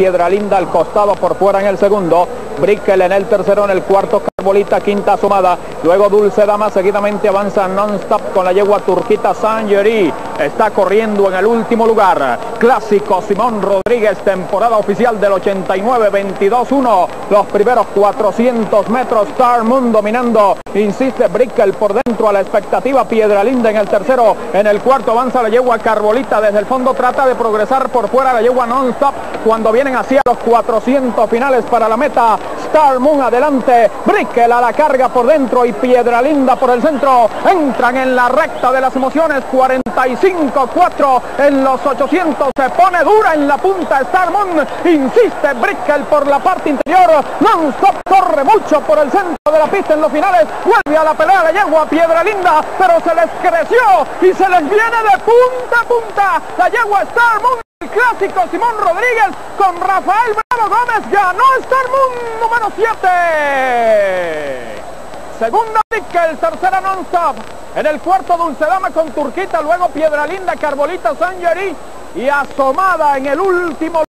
Piedralinda al costado por fuera en el segundo. Brickel en el tercero, en el cuarto Carbolita, quinta sumada. Luego Dulce Dama, seguidamente avanza non-stop con la yegua Turquita Sangeri. Está corriendo en el último lugar. Clásico Simón Rodríguez, temporada oficial del 89-22-1. Los primeros 400 metros, Star Moon dominando. Insiste Brickel por dentro a la expectativa. Piedralinda en el tercero. En el cuarto avanza la yegua Carbolita. Desde el fondo trata de progresar por fuera la yegua non-stop. Cuando vienen hacia los 400 finales para la meta. Star Moon adelante. Brickel a la carga por dentro y Piedralinda por el centro. Entran en la recta de las emociones. 45-4 en los 800. Se pone dura en la punta Star Moon. Insiste Brickel por la parte interior. Non-stop corre mucho por el centro de la pista en los finales. Vuelve a la pelea de yegua Piedralinda. Pero se les creció y se les viene de punta a punta. La yegua Star Moon. El clásico Simón Rodríguez con Rafael Bravo Gómez ganó Star Moon número 7. Segunda Brickel, tercera non-stop. En el cuarto Dulce Dama con Turquita, luego Piedralinda, Carbolita Sangeri y asomada en el último